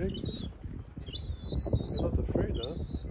You're not afraid, huh?